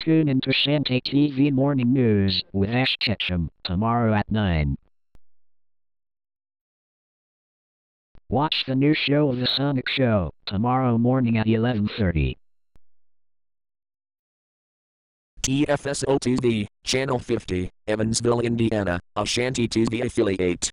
Tune into Shantae TV Morning News with Ash Ketchum tomorrow at 9. Watch the new show of The Sonic Show tomorrow morning at 11:30. TFSO TV, Channel 50, Evansville, Indiana, a Shantae TV affiliate.